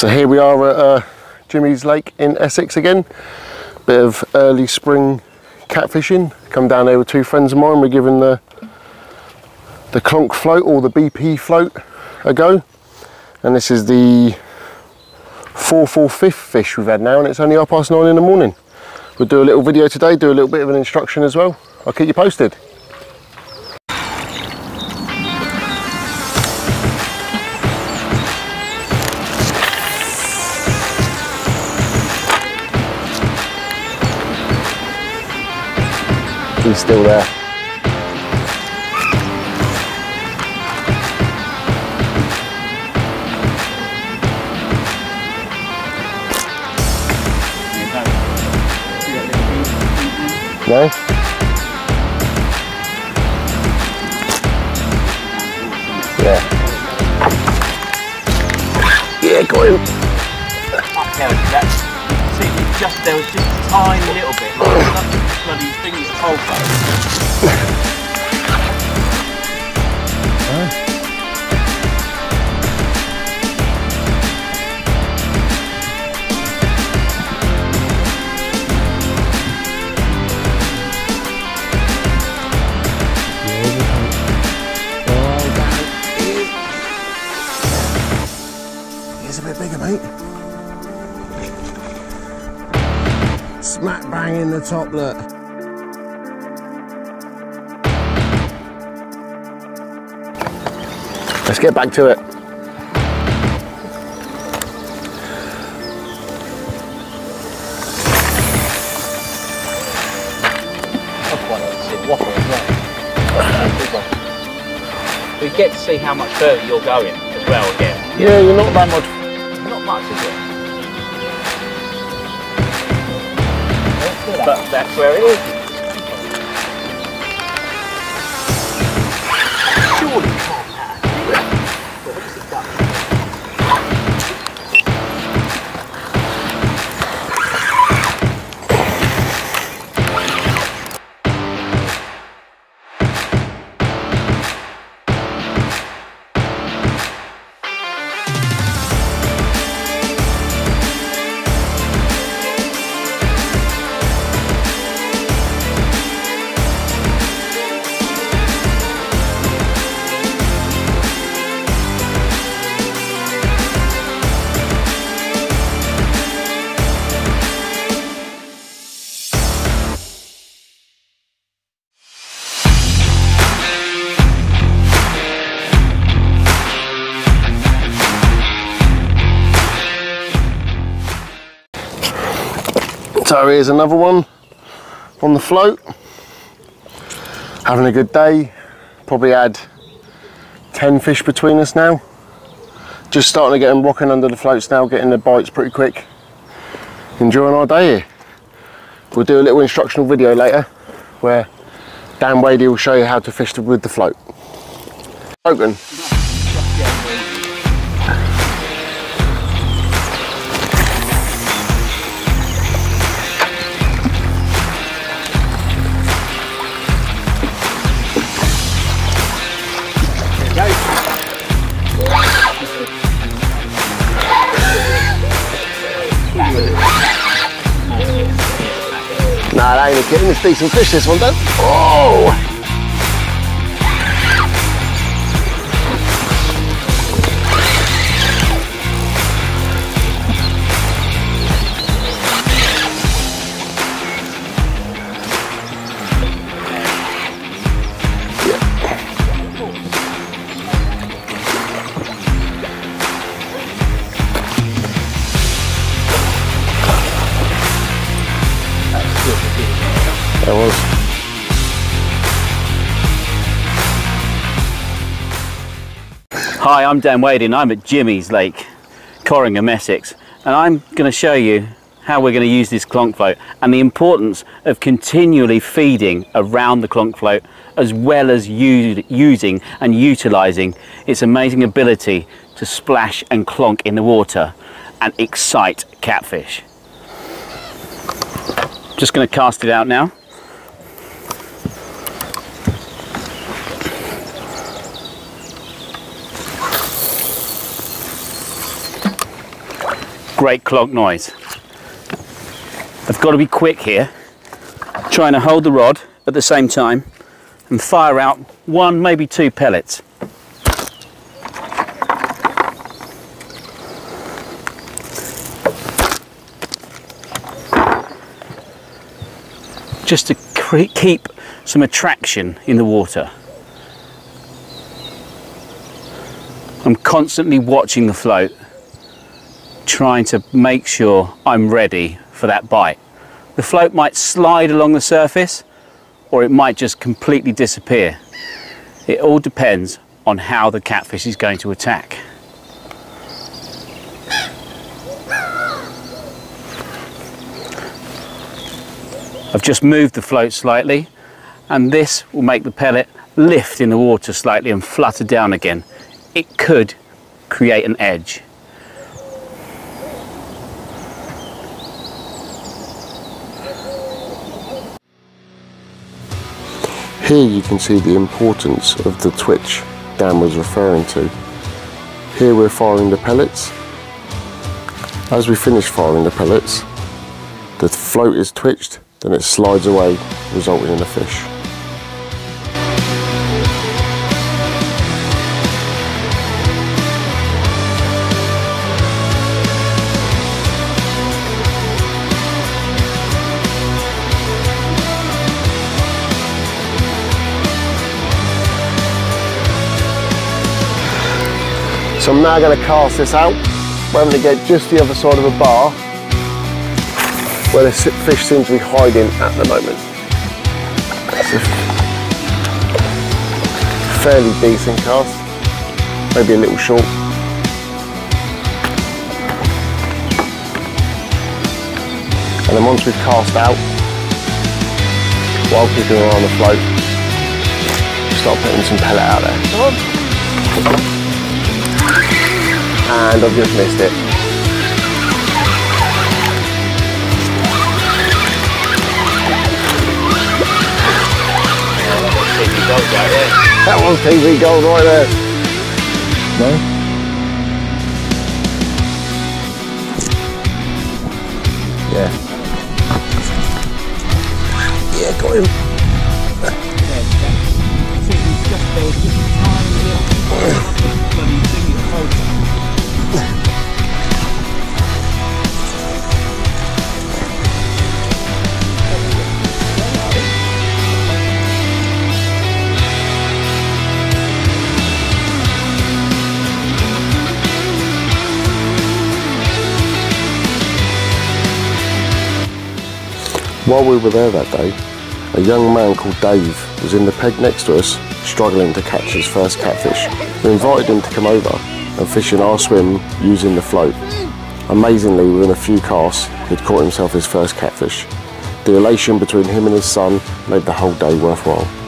So here we are at uh, Jimmy's Lake in Essex again. Bit of early spring catfishing. Come down there with two friends of mine. We're giving the the clonk float or the BP float a go. And this is the fourth or fifth fish we've had now and it's only half past nine in the morning. We'll do a little video today, do a little bit of an instruction as well. I'll keep you posted. He's still there. No? Yeah. Yeah, got him. Fuck that's, see, just, there was just a tiny little bit, like bloody thing is bit bigger, mate. Smack bang in the top, look. Let's get back to it. That's quite nice to see whopper as well. Big one. We get to see how much further you're going as well again. Yeah, you're not that much. Not much, is it? But that's where it is. So here's another one on the float. Having a good day. Probably had 10 fish between us now. Just starting to get them rocking under the floats now, getting the bites pretty quick. Enjoying our day here. We'll do a little instructional video later where Dan Wadey will show you how to fish with the float. Broken. Nah, that ain't a kidding. It's decent fish this one, Dan. Oh! Hi, I'm Dan Wade and I'm at Jimmy's Lake, Corringham, Essex, and I'm going to show you how we're going to use this clonk float and the importance of continually feeding around the clonk float as well as using and utilizing its amazing ability to splash and clonk in the water and excite catfish. Just going to cast it out now. Great clonk noise. I've got to be quick here, trying to hold the rod at the same time and fire out one, maybe two pellets. Just to keep some attraction in the water. I'm constantly watching the float, trying to make sure I'm ready for that bite. The float might slide along the surface or it might just completely disappear. It all depends on how the catfish is going to attack. I've just moved the float slightly and this will make the pellet lift in the water slightly and flutter down again. It could create an edge. Here you can see the importance of the twitch Dan was referring to. Here we're firing the pellets. As we finish firing the pellets, the float is twitched, then it slides away, resulting in a fish. So I'm now going to cast this out. We're going to get just the other side of a bar where the fish seems to be hiding at the moment. It's a fairly decent cast, maybe a little short. And then once we've cast out, while keeping eye on the float, start putting some pellet out there and I've just missed it. That was TV gold right there. No? Yeah. Yeah, got him. While we were there that day, a young man called Dave was in the peg next to us, struggling to catch his first catfish. We invited him to come over and fish in our swim using the float. Amazingly, within a few casts, he'd caught himself his first catfish. The elation between him and his son made the whole day worthwhile.